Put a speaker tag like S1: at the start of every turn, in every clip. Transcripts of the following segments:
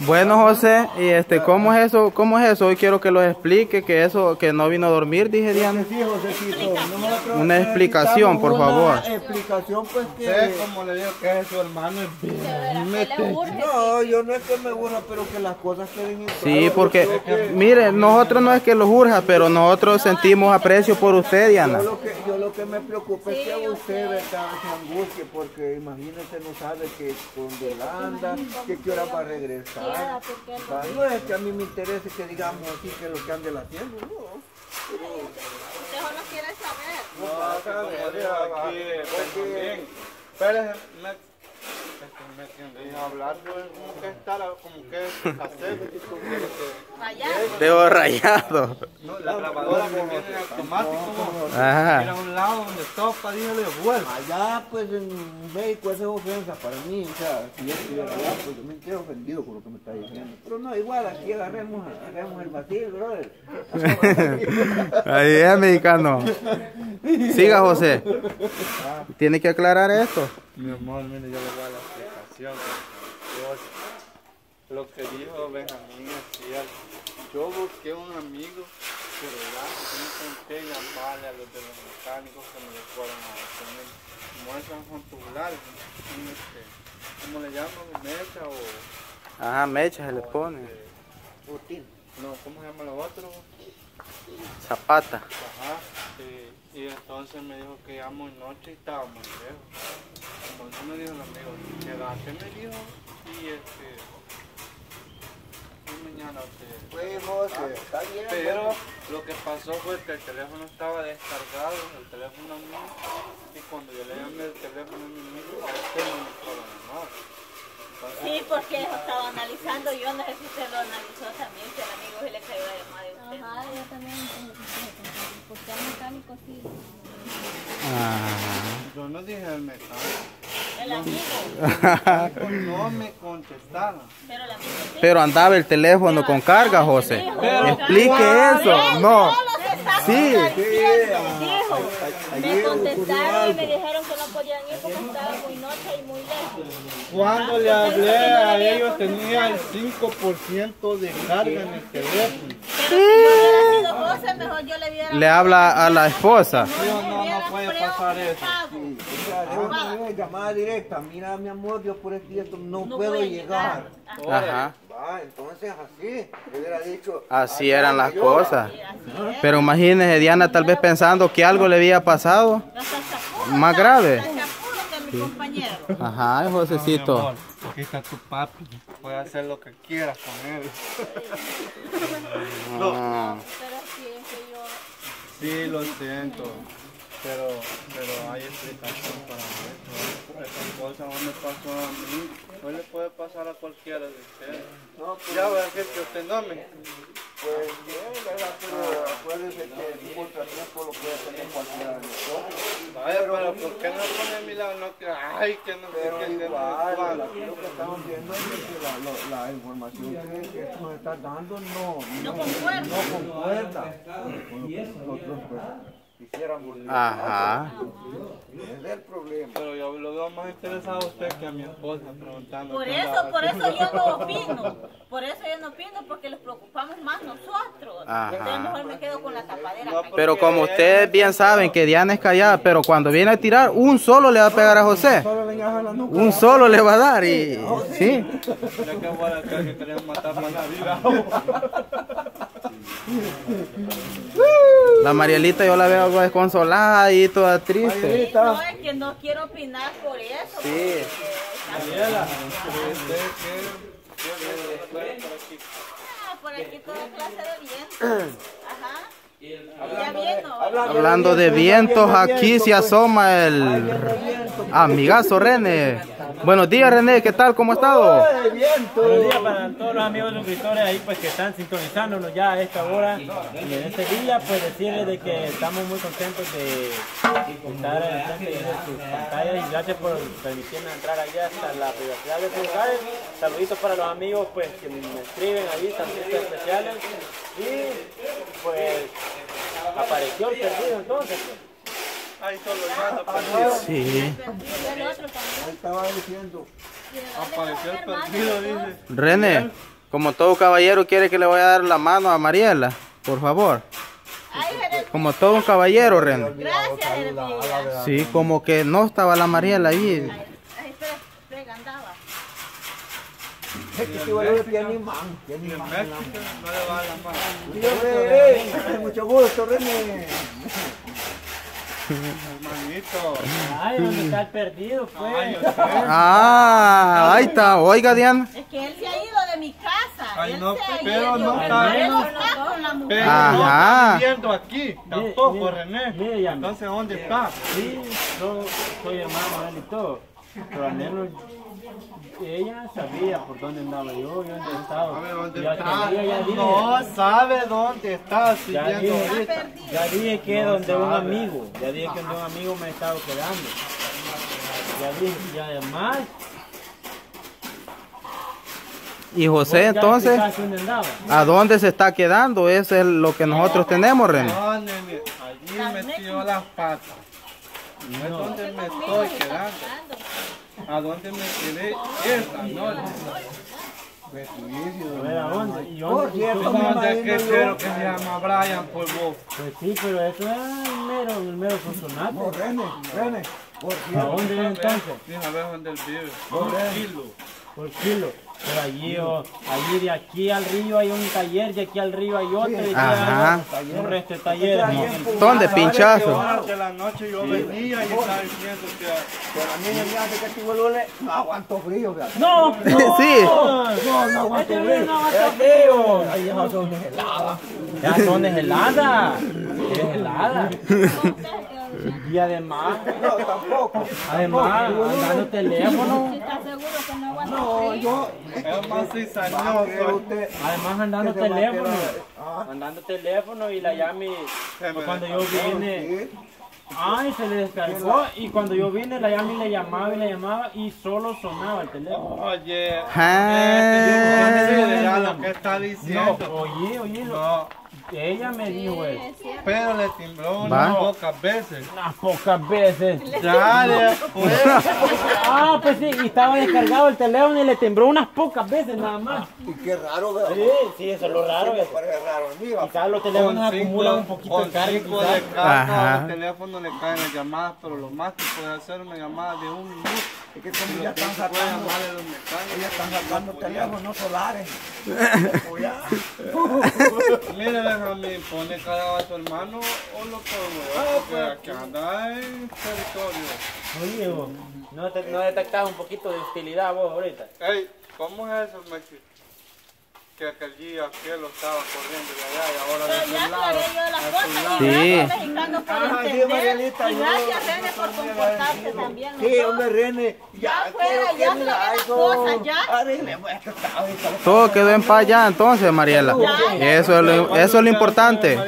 S1: Bueno, José, y este, ¿cómo es eso? ¿Cómo es eso? Hoy quiero que lo explique, que eso, que no vino a dormir, dije Diana.
S2: Sí, Josecito, nosotros
S1: Una explicación, por
S2: necesitamos
S1: favor.
S2: Una explicación, pues que.
S3: Como le digo que es su hermano, es bien mete.
S2: No, yo no es que me burla, pero que las cosas queden en
S1: Sí,
S2: claro.
S1: porque,
S2: que-
S1: mire, nosotros no es que los urja, pero nosotros sentimos aprecio por usted, Diana.
S2: Yo lo que, yo lo que me preocupa es que usted se angustie porque imagínese no sabe que dónde él anda, que qué hora va a regresar. No es que a mí me interese que digamos así que lo que ande haciendo, no.
S4: Usted no quiere saber.
S3: No, acá aquí, me, y hablar pues, como que como que hacer, como que-
S4: Vaya.
S1: Dedo rayado.
S3: no, la grabadora que viene en automático,
S1: Ajá.
S3: mira a un lado donde topa, dígale, vuelve.
S2: Allá pues en México esa es ofensa para mí, o sea, si yo estuviera allá pues yo me quedo ofendido con lo que me está diciendo. Pero no, igual aquí agarremos, agarremos el vacío, brother.
S1: Ahí es, mexicano. Siga, José. Tiene que aclarar esto.
S3: Mi amor, mire, yo le voy a dar la Yo- lo que dijo Benjamín es cierto. Yo busqué un amigo, pero ya no intenté llamarle a los de los mecánicos que me lo fueran a poner. Como esas son tubulares, un, este, ¿cómo le llaman? ¿Mecha o...?
S1: Ajá, mecha se le pone.
S2: Botín.
S3: No, ¿cómo se llama lo otro?
S1: Zapata.
S3: Ajá, sí. Y entonces me dijo que ya muy noche y estaba muy lejos. Entonces me dijo el amigo, llegate, me dijo, y este, y mañana te...
S2: Pues José, está bien.
S3: Pero
S2: bueno.
S3: lo que pasó fue que el teléfono estaba descargado, el teléfono mío, y cuando yo le llamé el teléfono a mi amigo, este no me. Entonces,
S4: Sí, porque eso estaba analizando. Yo no sé si usted lo analizó también, que el amigo se le cayó la llamada de usted.
S5: Ajá, yo también, porque mecánico sí.
S1: Ajá.
S3: yo no dije el mecánico,
S4: El amigo.
S3: no me contestaron.
S4: Pero el amigo sí.
S1: Pero andaba el teléfono con carga, José. Explique eso. No. Sí.
S4: Dijo, me contestaron y me dijeron que no podían ir porque estaba muy noche y muy lejos.
S3: Cuando le hablé a ellos tenía el 5% de carga en el teléfono.
S4: Yo mejor yo le hubiera...
S1: Le habla a la esposa.
S3: Yo no, no puede pasar eso.
S2: Una llamada directa, mira mi amor, yo por este día no,
S4: No
S2: puedo llegar.
S4: llegar.
S1: Ajá.
S2: Va, entonces así, le hubiera dicho.
S1: Así
S2: "Allá
S1: eran las
S2: yo".
S1: cosas.
S4: Sí, así.
S1: Pero imagínese Diana tal vez pensando que algo le había pasado.
S4: No
S1: Más grave.
S4: mi compañero.
S1: Ajá, Josecito.
S3: amor, aquí está tu papi. Puedes hacer lo que quieras con él.
S1: Ah.
S4: Pero sí, es que yo...
S3: Sí, lo siento. Pero, pero hay explicación para eso. Esa cosa no me pasó a mí. No le puede pasar a cualquiera de ustedes.
S2: No, pues,
S3: Ya va a decir que usted no me.
S2: Pues bien, ¿verdad? Pero acuérdese que el contratiempo lo puede tener cualquiera de nosotros.
S3: Vaya, pero ¿por qué no pone a mi lado? No, que, ay, que no sé qué, no
S2: igual, aquí lo que estamos viendo es que la, lo- la información que, que esto nos está dando no,
S4: No concuerda.
S2: no concuerda con lo que nosotros pues, quisiéramos.
S1: Ajá.
S2: Ese es el problema.
S3: Pero yo lo veo más interesado a usted que a mi esposa preguntando.
S4: Por eso, por eso yo no opino. Por eso yo no opino porque los preocupamos más nosotros.
S1: Ajá.
S4: Entonces mejor me quedo con la tapadera. callada.
S1: Pero como ustedes bien saben que Diana es callada, pero cuando viene a tirar, un solo le va a pegar a José. Un solo le va a dar y sí.
S3: la
S1: Marielita yo la veo desconsolada y toda triste.
S4: Sí, no, es que no quiero opinar por eso.
S1: Sí.
S3: Mariela.
S4: Ah, por aquí toda clase de viento. Ajá. Ya viendo.
S1: Hablando de vientos, aquí se asoma el amigazo René. Buenos días René, ¿qué tal? ¿Cómo ha estado?
S6: Buenos días para todos los amigos suscriptores ahí pues que están sintonizándonos ya a esta hora y en este día pues decirles de que estamos muy contentos de estar en frente de sus pantallas y gracias por permitirnos entrar allá hasta la privacidad de sus hogares. Saluditos para los amigos pues que me escriben ahí, saluditos especiales y pues apareció el perdido entonces pues.
S3: Ay, solo mando para
S1: Sí.
S4: El otro también.
S2: Él estaba diciendo,
S3: Apareció el perdido, dice.
S1: René, como todo caballero quiere que le voy a dar la mano a Mariela, por favor. Como todo un caballero, René.
S4: gracias.
S1: Sí, como que no estaba la Mariela ahí.
S2: Es que tío Valor tiene imán, tiene
S3: le la mano.
S2: Mucho gusto, René.
S3: Hermanito.
S6: Ay, ¿dónde está el perdido, pues?
S3: Ay.
S1: Ah, ahí está. Oiga, Diana.
S4: Es que él se ha ido de mi casa.
S3: Ay,
S4: él
S3: no, pero no está-
S4: está con la mujer.
S3: Pero
S1: Ajá.
S3: no está viviendo aquí, tampoco,
S6: mire,
S3: René.
S6: mire.
S3: Entonces, ¿dónde está?
S6: Sí, yo soy hermano de él y todo. Pero al menos ella sabía por dónde andaba yo, yo dónde estaba.
S3: ¿Sabe dónde
S6: Ya
S3: está?
S6: sabía, ya dije.
S3: No sabe dónde está
S6: Ya
S3: siguiendo
S6: dije,
S3: ahorita.
S6: ya dije que donde un amigo, ya dije que donde un amigo me estaba quedando. Ya dije, y además.
S1: Y José, entonces. ¿a dónde se está quedando? Eso es lo que nosotros tenemos, René.
S3: No, nene, allí metió las patas. No es donde me estoy quedando. ¿A dónde me quedé esta noche?
S6: A ver, ¿a dónde? ¿Y
S2: Por
S6: dónde?
S2: cierto,
S6: ¿Y
S2: me
S6: dónde?
S3: ¿Dónde que quiero que se llama Brian por vos?
S6: Pues sí, pero eso es el mero, el mero consonante.
S2: No, René, René, por
S6: ¿A
S2: cierto.
S6: dónde es entonces?
S3: Ver dónde él vive. Un kilo.
S6: Por kilo. Pero allí, oh, allí de aquí al río hay un taller, de aquí al río hay otro, de aquí
S1: Ajá.
S6: hay un resto de talleres.
S1: Montón de
S3: ¿Sabe
S1: pinchazos.
S3: qué hora de la noche yo venía y estaba diciendo que
S2: Pero a mí me hace que tío Valor no aguanto frío.
S6: No, no,
S1: Sí.
S2: No, no aguanto
S6: Este
S2: frío.
S6: no aguanta frío.
S2: Ay, esas son heladas.
S6: Ya son. Es helada. Y además,
S2: No, tampoco.
S6: además, andando teléfono,
S5: Si estás seguro que no aguanta
S2: No,
S5: frío.
S2: yo.
S3: es más cizañoso.
S6: además andando teléfono.
S2: Ah,
S6: andando teléfono y la llame cuando yo vine, ay, se le descargó y cuando yo vine la llame le llamaba y le llamaba y solo sonaba el teléfono.
S3: Oye,
S1: Ah.
S3: este yo ya lo que está
S6: No,
S3: diciendo.
S6: oye, oye, lo-
S3: No,
S6: ella me dijo eso.
S3: pero le timbró
S1: Va.
S3: unas pocas veces.
S6: Unas pocas veces.
S3: Ya después.
S6: Ah, pues sí, y estaba descargado el teléfono y le tembló unas pocas veces nada más.
S2: Y qué raro, vea.
S6: Sí, sí, eso es lo raro. Eso.
S2: parece raro.
S6: Quizás los teléfonos
S3: cinco-
S6: acumulan un poquito de carga.
S3: cinco de carga, al teléfono le caen las llamadas, pero lo más que puede hacer una llamada de un minuto.
S2: Es que como ya están sacando,
S3: llamar a los mecánicos.
S2: ellas están sacando teléfonos solares. O ya.
S3: Mire, déjame pone cara a tu hermano o lo pongo porque aquí anda en territorio.
S6: Oye, vos, ¿no, te- no detectas un poquito de hostilidad vos ahorita?
S3: Ey, ¿cómo es eso, Messi? Que aquel día cielo estaba corriendo de allá y ahora de
S4: Pero ya
S3: lado,
S4: yo las cosas y gracias por
S2: Ajá, sí,
S4: entender
S2: Marielita,
S4: y
S2: yo-
S4: gracias René por comportarse también.
S2: Sí, hombre, René.
S4: Ya fuera, ya se las cosas, ya.
S2: Ahorita.
S1: Todo quedó en paz ya entonces, Mariela. Eso es lo, eso es lo importante.
S4: No,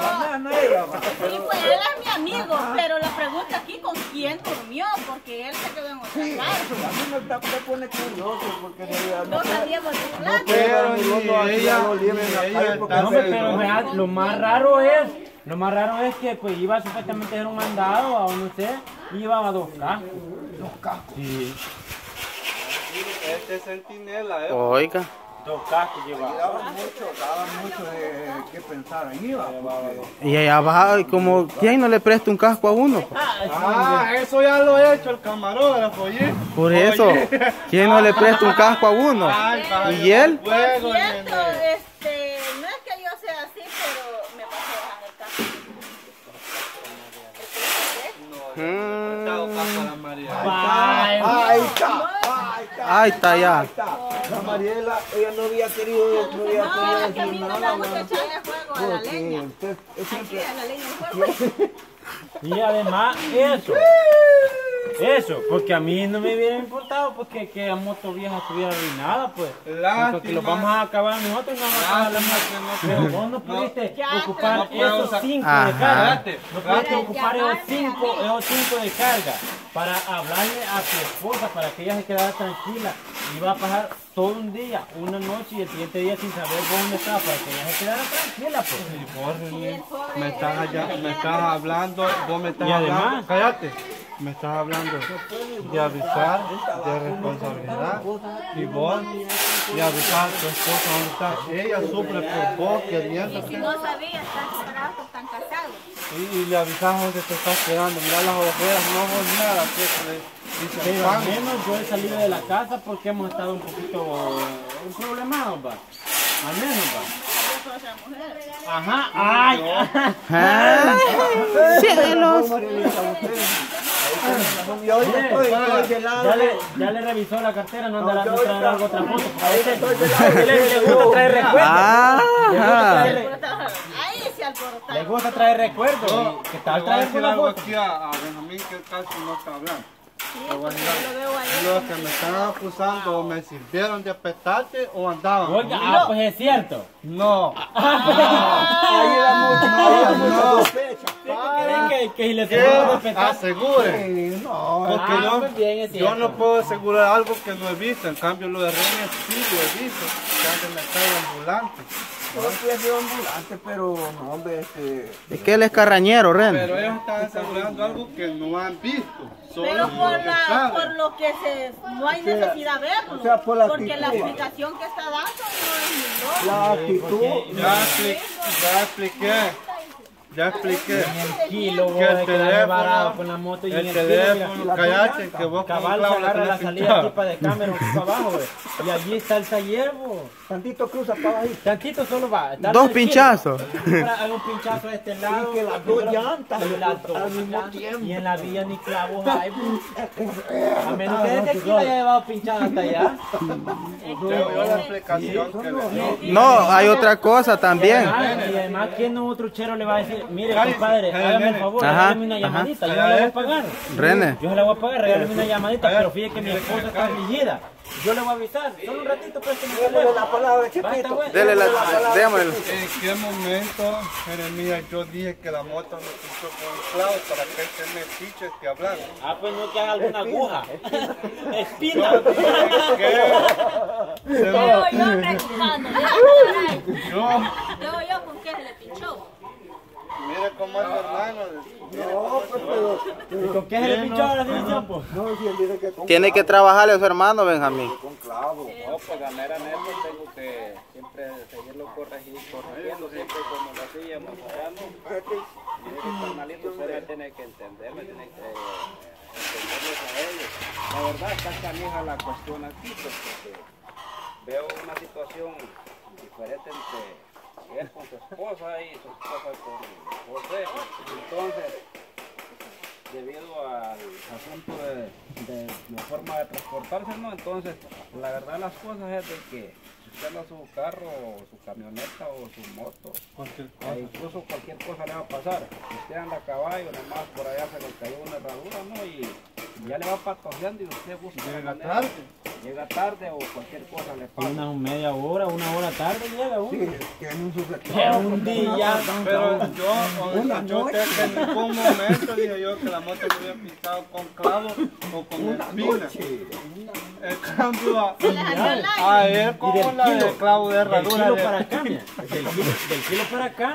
S4: sí, pues él es mi amigo, pero la pregunta aquí con quién durmió, porque él se quedó en otra
S2: Sí,
S4: casa.
S2: a mí me, está- me pone curioso porque en realidad
S4: No
S2: puedo-
S4: salíamos de
S2: no
S3: Pero
S2: aquí
S3: ella-
S2: a
S3: ella
S6: No, pero vea, lo más raro es, lo más raro es que pues iba supuestamente a hacer un mandado o no sé, y llevaba dos cascos.
S2: los cascos.
S6: Sí,
S3: Este es centinela, ¿eh?
S1: Oiga.
S6: Dos cascos llevaba.
S2: Daba mucho, daba mucho de qué pensar ahí, va. porque-
S1: Y allá abajo, como, ¿quién no le presta un casco a uno?
S3: Ah, eso ya lo he hecho el camarógrafo, oye.
S1: Por eso, ¿quién no le presta un casco a uno? ¿Y él?
S4: Este.
S1: Mm,
S2: ahí está. Ahí está
S1: ya.
S2: La Mariela, ella no había querido, no había
S4: No,
S2: querido
S4: es que a mí
S2: decir
S4: no me
S2: nada,
S4: gusta
S2: va.
S4: echarle fuego a la leña.
S2: usted es
S4: Aquí a la leña el fuego.
S6: Y además, eso. Eso, porque a mí no me hubiera importado pues, que, la moto vieja estuviera arruinada, pues.
S3: Lástima.
S6: Porque lo vamos a acabar nosotros y no vamos a acabar la moto. Pero vos no pudiste ocupar
S3: no
S6: esos cinco de carga. No pudiste ocupar esos cinco, esos cinco de carga para hablarle a tu esposa para que ella se quedara tranquila. Iba a pasar todo un día, una noche y el siguiente día sin saber dónde estaba para que ella se quedara tranquila, pues.
S3: Vos, René, me estás, allá, me estás hablando, vos me estás
S6: Y además-
S3: hablando, cállate, me estás hablando de avisar, de responsabilidad, y vos, de avisar a tu esposa dónde está. Ella sufre por vos
S5: Y
S3: queriendo
S5: si no sabía, están separados, están casados.
S3: y, y le avisas dónde te estás quedando. Mira las ojeras, no hago nada.
S6: Pero al menos yo he salido de la casa porque hemos estado un poquito un problemados, va. Al menos, va. Ajá, ay, ajá.
S1: Ah, cielos.
S2: Y ahorita estoy, estoy de
S6: Ya le, ya le revisó la cartera, no andará no traer algo otra foto. A veces
S2: estoy de lado.
S6: le, gusta traer recuerdos.
S1: Ah,
S6: Le gusta traer,
S5: Ahí se alborotaron.
S6: le gusta traer recuerdos. ¿Qué tal traer
S3: algo
S6: foto?
S3: aquí a, Benjamín que casi no está hablando.
S5: Lo veo ahí.
S3: Los que me están acusando o me sirvieron de apestate o andaban.
S6: Oiga, ah, pues es cierto.
S3: No.
S2: Ahí
S3: no.
S2: sospecha.
S6: ¿Creen que, que si le
S3: Que
S6: subimos de petar?
S3: asegure.
S2: Sí, no,
S3: Porque
S6: Ah,
S3: yo,
S6: bien, es
S3: yo
S6: cierto.
S3: no puedo asegurar algo que no he visto. En cambio, lo de René sí lo he visto. Que antes me cae ambulante.
S2: yo fui ambulante, pero no, hombre, este...
S1: Es que él es carrañero, Ren.
S3: Pero ellos están asegurando algo que no han visto.
S4: Pero por,
S3: lo que
S4: la, por lo que se, no hay
S2: sea,
S4: necesidad de verlo.
S2: o sea, por la
S4: porque la explicación que está dando no es lógica.
S2: La actitud,
S3: Ya, ya expliqué. Ya expliqué.
S6: el kilo,
S3: Que el
S6: la
S3: teléfono,
S6: con la moto y en
S3: el
S6: el kilo, mira.
S3: teléfono, cállate, que vos
S6: Cabal agarra la salida
S3: pinchado.
S6: tipa de poco abajo, güey. Y allí está el taller, bo.
S2: tantito cruza para ahí.
S6: Tantito solo va. Está
S1: Dos
S6: en
S1: pinchazos.
S6: Hay un pinchazo a este lado.
S2: Y que las dos llantas
S6: Y las dos
S2: al mismo tiempo.
S6: Y en la vía ni clavos hay. A menos que desde aquí lo haya llevado pinchado hasta allá.
S3: La.
S1: No, hay otra cosa también.
S6: Ah, Y además, ¿quién no otro chero le va a decir? Mire,
S3: Cállese,
S6: compadre,
S3: cállese,
S6: hágame el favor,
S1: Ajá,
S6: regáleme una
S1: ajá.
S6: llamadita. Yo la voy a pagar.
S1: René.
S6: Yo se la voy a pagar, regáleme una llamadita, pero fíjate que mi esposa está afligida. Yo le voy a avisar, solo un ratito, préstame el
S2: Démosle la palabra, Chepito.
S6: bueno.
S1: Dele la, démosle.
S3: ¿En qué momento, Jeremías, yo dije que la moto me pinchó con un clavo para que este me piche este hablando?
S6: Ah, pues no que haga alguna aguja. Espina.
S3: Yo que
S4: Veo
S3: me-
S4: yo preguntando.
S3: yo,
S4: yo con qué se le pinchó.
S3: Mire cómo es hermano.
S2: No, pues, pero,
S6: ¿Y con qué se le pinchó ahora sí, tiempo?
S2: no, si él dice que con
S1: Tiene que trabajarle a su hermano, Benjamín.
S2: con clavo.
S7: No, pues gameramente tengo que siempre seguirlo corregir, corrigiendo siempre como lo hacíamos. Mire, carnalito, usted me tiene que entender, me tiene que entenderlos a ellos. La verdad está canija la cuestión aquí, porque veo una situación diferente entre él con su esposa y su esposa con José. Entonces, debido al asunto de, de la forma de transportarse, ¿no? Entonces, la verdad de las cosas es de que si usted anda su carro, o su camioneta o su moto, e incluso cualquier cosa le va a pasar. Si usted anda a caballo, nomás por allá se le cayó una herradura, ¿no? Y ya le va patojeando y usted busca la manera-. Llega tarde o cualquier cosa le pasa.
S6: Una media hora, una hora tarde llega uno.
S2: Sí, tiene un sujeto.
S6: Que un día.
S3: Pero yo, honesta, yo creo que en ningún momento dije yo que la moto me había pintado con clavos o con espinas. En cambio, a, a él como la de clavo de
S6: del
S3: herradura.
S6: kilo
S3: le-
S6: para acá, mira. Del kilo, del kilo para acá.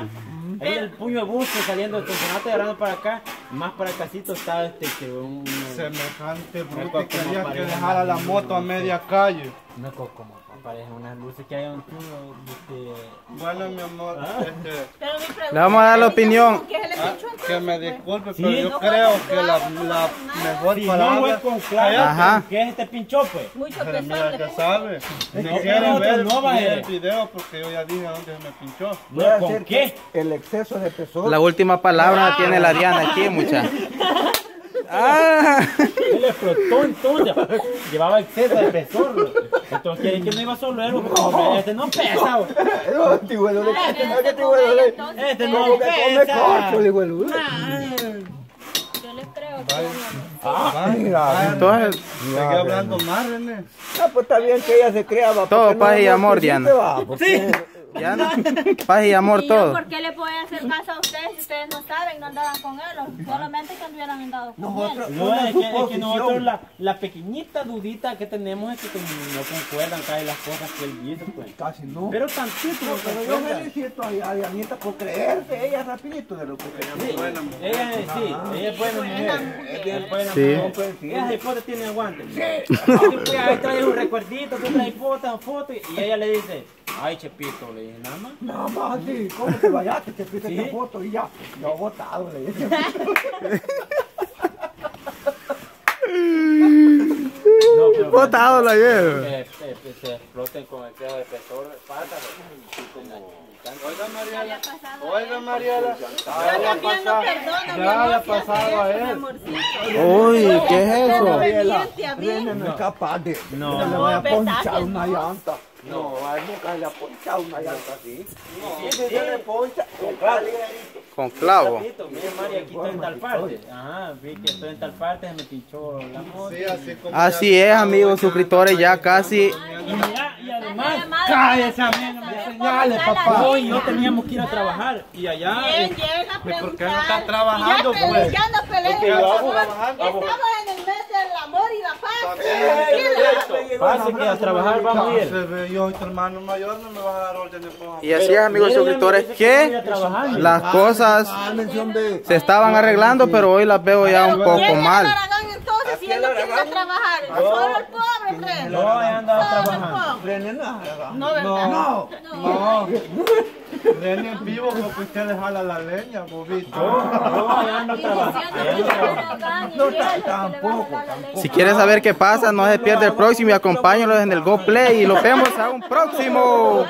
S6: Ahí el puño de busto saliendo del campeonato y agarrando para acá. Más para casito está este que un.
S3: Semejante
S6: Me
S3: bruto quería
S6: como
S3: que
S6: pareja
S3: dejara la moto a media calle.
S6: No co- como aparecen unas luces que hay un tubo. Este,
S3: Bueno, mi amor,
S6: Ah.
S3: este,
S4: Pero mi pregunta
S1: Le vamos a dar la
S4: es,
S1: opinión.
S4: ¿con qué se le
S3: ah, que me disculpe,
S6: Sí.
S3: pero yo creo que la, mejor palabra.
S1: Ajá.
S6: ¿qué es este pinchó pues?
S4: Mucho pesar le
S3: ya sabe. Si
S6: No,
S3: quiere
S6: pero
S3: ver
S6: a
S3: el video porque yo ya dije dónde se me pinchó.
S6: ¿Con qué?
S2: que el exceso de peso.
S1: La última palabra la tiene la Diana aquí, mucha. Ah,
S6: Se le explotó entonces. Llevaba exceso de peso. Entonces quiere que no iba solo como este no pesa. güey.
S2: No, tibuelo, le-
S4: Este
S2: no, que tibuelo, le-
S6: Este
S2: no,
S6: no pesa.
S2: corcho, le digo, "Uy".
S4: Yo les creo que
S2: Mira,
S1: entonces,
S3: Sigue hablando más, René.
S2: Ah, pues está bien que ella se creaba.
S1: Todo paz y amor, Diana.
S2: Sí.
S1: Ya no. Paz y amor
S4: ¿Y yo
S1: todo.
S4: por qué le a hacer caso a ustedes si ustedes no saben, no andaban con él? Solamente que anduvieran andado con
S2: Nosotros-
S4: él.
S6: No, es que, es que nosotros la, la pequeñita dudita que tenemos es que no concuerdan casi las cosas que él dice, pues.
S2: Casi no.
S6: Pero tantito no
S2: Pero yo
S6: concuerdan.
S2: felicito a, a Dianita por creerse ella rapidito de lo que
S6: Sí,
S2: quería.
S6: ella es, sí, ella es buena mujer. Ella es buena
S1: Sí.
S6: mujer. Ella hipote tiene aguante. Sí. pues, ahí trae un recuerdito, tú traes fotos, fotos. Y ella le dice, ay, Chepito, le dije, nada más.
S2: Nada más así, ¿cómo te vayaste? Te pide
S6: Sí.
S2: esta foto y ya. Yo agotado le dije.
S6: No, pero
S1: Botado la llevo.
S6: que que- que se exploten con el quejo de pesor, pásalo. Así como
S3: Oiga, Mariela. Oiga, Mariela. Ya le
S4: no
S3: pasado. Ya le ha pasado a él.
S1: Uy, ¿qué es eso?
S2: Mariela, no es capaz de.
S6: No.
S2: No le voy a
S4: No, ¿verdad
S2: ponchar una
S4: no?
S2: llanta. No, a él nunca le ha ponchado una llanta así. Y si se le poncha, con
S1: Con clavo.
S6: Mira María, aquí estoy en tal parte. Ajá, vi que estoy en tal parte, se me pinchó la moto.
S3: Sí, así
S1: es, amigos suscriptores, ya casi.
S6: Y, además, cállese, amigo,
S4: no
S6: me
S4: me
S6: señales, papá. Hoy
S4: niña.
S6: teníamos que ir a trabajar. Y allá,
S4: ¿Quién
S6: eh,
S4: llega a
S3: ¿por qué no están trabajando,
S4: ya
S3: pues?
S4: Ya no. Estamos en el mes del amor y la paz.
S3: También.
S6: pase que a trabajar vamos a ir.
S3: Se ve, yo, tu hermano mayor, no me vas a dar órdenes por
S1: Y así es, amigos suscriptores, que las cosas se estaban arreglando, pero hoy las veo ya un poco
S4: ¿Quién es el
S1: mal.
S4: Si él no quiere trabajar? Solo el pobre, pues.
S6: No, he andado
S4: Solo el
S6: trabajando.
S2: René no es.
S4: No, ¿verdad?
S2: No.
S3: No, René en vivo porque usted le jala la leña, bobito.
S6: No, allá ando trabajando.
S2: No, tampoco,
S1: Si quieren saber qué pasa, no se pierde el próximo y acompáñenlos en el Go Play y los vemos a un próximo.